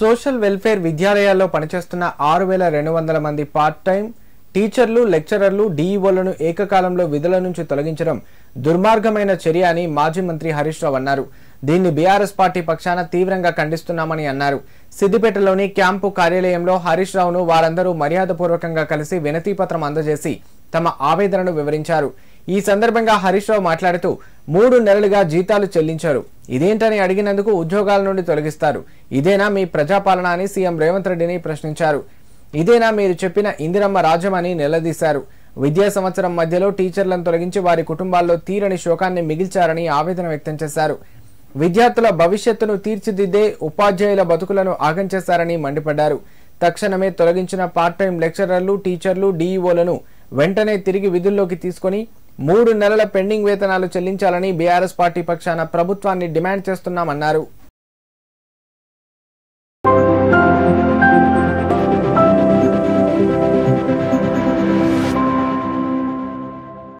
Social welfare విద్యాలయాల్లో పనిచేస్తున్న ఆరు వేల రెండు వందల మంది పార్ట్ టైం టీచర్లు లెక్చరర్లు డీఈఓలను ఏకకాలంలో విధుల నుంచి తొలగించడం దుర్మార్గమైన చర్య అని మాజీ మంత్రి హరీష్ రావు అన్నారు. దీన్ని బీఆర్ఎస్ పార్టీ పక్షాన తీవ్రంగా ఖండిస్తున్నామని అన్నారు. సిద్దిపేటలోని క్యాంపు కార్యాలయంలో హరీష్ రావును వారందరూ మర్యాదపూర్వకంగా కలిసి వినతిపత్రం అందజేసి తమ ఆవేదనను వివరించారు. ఈ సందర్భంగా హరీష్ రావు మాట్లాడుతూ మూడు నెలలుగా జీతాలు చెల్లించారు. ఇదేంటని అడిగినందుకు ఉద్యోగాల నుండి తొలగిస్తారు. ఇదేనా మీ ప్రజాపాలన అని సీఎం రేవంత్ రెడ్డిని ప్రశ్నించారు. ఇదేనా మీరు చెప్పిన ఇందిరమ్మ రాజ్యం అని నిలదీశారు. విద్యా సంవత్సరం మధ్యలో టీచర్లను తొలగించి వారి కుటుంబాల్లో తీరని శోకాన్ని మిగిల్చారని ఆవేదన వ్యక్తం చేశారు. విద్యార్థుల భవిష్యత్తును తీర్చిదిద్దే ఉపాధ్యాయుల బతుకులను ఆగం చేశారని మండిపడ్డారు. తక్షణమే తొలగించిన పార్ట్ టైం లెక్చరర్లు టీచర్లు డీఈఓలను వెంటనే తిరిగి విధుల్లోకి తీసుకొని మూడు నెలల పెండింగ్ వేతనాలు చెల్లించాలని బీఆర్ఎస్ పార్టీ పక్షాన ప్రభుత్వాన్ని డిమాండ్ చేస్తున్నామన్నారు.